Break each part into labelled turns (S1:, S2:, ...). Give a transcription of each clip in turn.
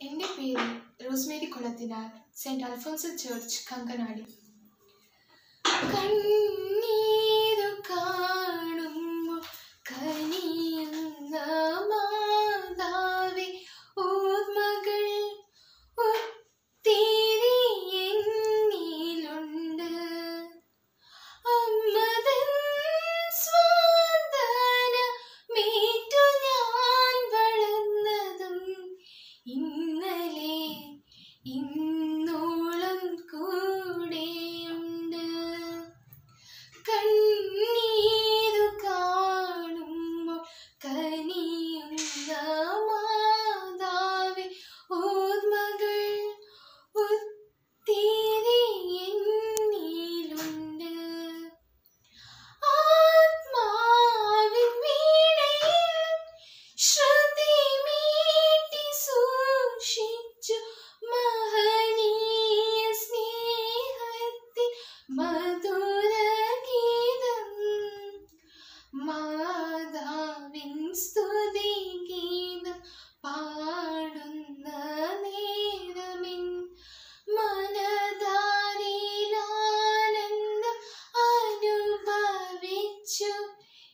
S1: ಎಂಡಿಪಿಎ Rosemary ಕೊಳತಿನಾರ್ saint Alphons church Kankanadi ಕಣ್ಣೀ 因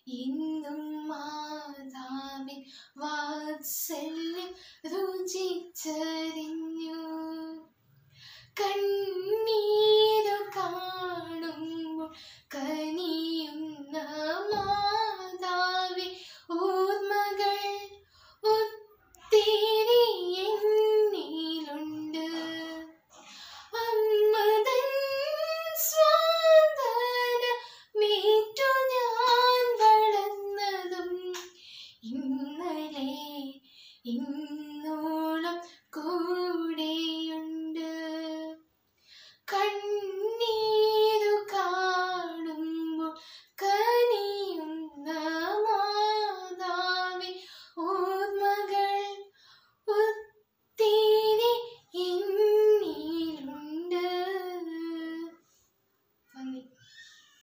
S1: ഇന്നും മാതാവിൻ വാത്സല്യം രുചിച്ചേ